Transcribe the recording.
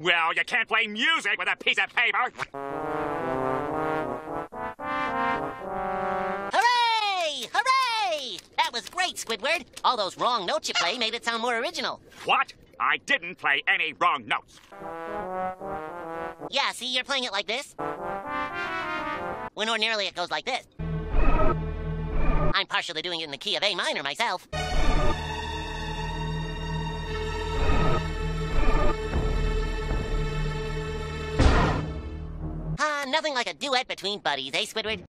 Well, you can't play music with a piece of paper. Hooray! Hooray! That was great, Squidward. All those wrong notes you play made it sound more original. What? I didn't play any wrong notes. Yeah, see, you're playing it like this. When ordinarily it goes like this. I'm partially doing it in the key of A minor myself. Nothing like a duet between buddies, eh, Squidward?